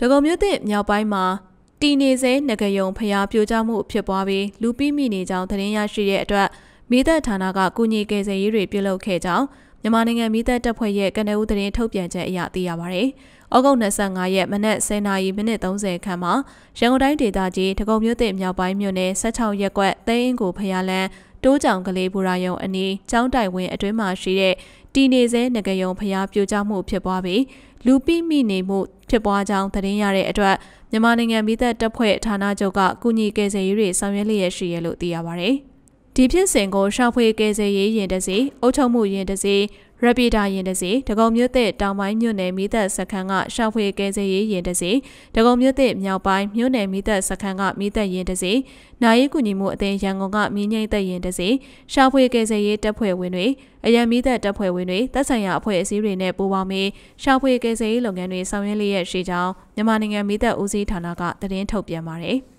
ဒဂုံမြို့သစ်မြောက်ပိုင်းမှာတီနေစေငကယုံဖျားပြိုကျမှုဖြစ်ပွားပြီးလူပိမိနေကြောင်းသတင်းရရှိတဲ့အတွက်မိသက်ဌာနကကုညီကယ်ဆယ်ရေးတွေပြုလုပ်ခဲ့ကြောင်းမြန်မာနိုင်ငံမိသက်တပ်ဖွဲ့ရဲ့ကနဦးသတင်းထုတ်ပြန်ချက်အရသိရပါဗျ။ဩဂုတ်25ရက်မနက်10:30မိနစ်30ခန်းမှာရန်ကုန်တိုင်းဒေသကြီးဒဂုံမြို့သစ်မြောက်ပိုင်းမြို့နယ်16ရက်ကွက်သဲအင်းကိုဖျားလန်းတိုးကြောင်ကလေးဘူရာယုံအနီးကျောင်းတိုင်ဝင်းအတွင်းမှာရှိတဲ့တီနေစဲငကယုံဖျားပြိုကျမှုဖြစ်ပွားပြီးလူပိမိနေမှု ဖြစ်ပွားကြောင်းသတင်းရတဲ့အတွက်မြန်မာနိုင်ငံမိသက်တပ်ဖွဲ့ဌာနချုပ်ကကုညီကယ်ဆယ်ရေးတွေဆောင်ရွက်လျက်ရှိရလို့သိရပါဗျ။ ဒီဖြစ်စဉ်ကိုရှောက်ဖွေကယ်ဆယ်ရေးရင်တစီအုပ်ချုပ်မှုရင်တစီရပီတာရင်တစီဒဂုံမြို့သစ်တောင်ပိုင်းမြို့နယ်မိသက်စခန်းကရှောက်ဖွေကယ်ဆယ်ရေးရင်တစီဒဂုံမြို့သစ်မြောက်ပိုင်းမြို့နယ်မိသက်စခန်းကမိသက်ရင်တစီနာရီကူညီမှုအသင်းရန်ကုန်ကမြင်းငိမ့်သက်ရင်တစီရှောက်ဖွေကယ်ဆယ်ရေးတပ်ဖွဲ့ဝင်တွေအရန်မိသက်တပ်ဖွဲ့ဝင်တွေတပ်ဆိုင်ရာအဖွဲ့အစည်းတွေနဲ့ပူးပေါင်းပြီးရှောက်ဖွေကယ်ဆယ်ရေးလုပ်ငန်းတွေဆောင်ရွက်လျက်ရှိကြောင်းမြန်မာနိုင်ငံမိသက်ဦးစီးဌာနကသတင်းထုတ်ပြန်ပါတယ်။